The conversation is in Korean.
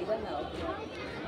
이건 나오죠.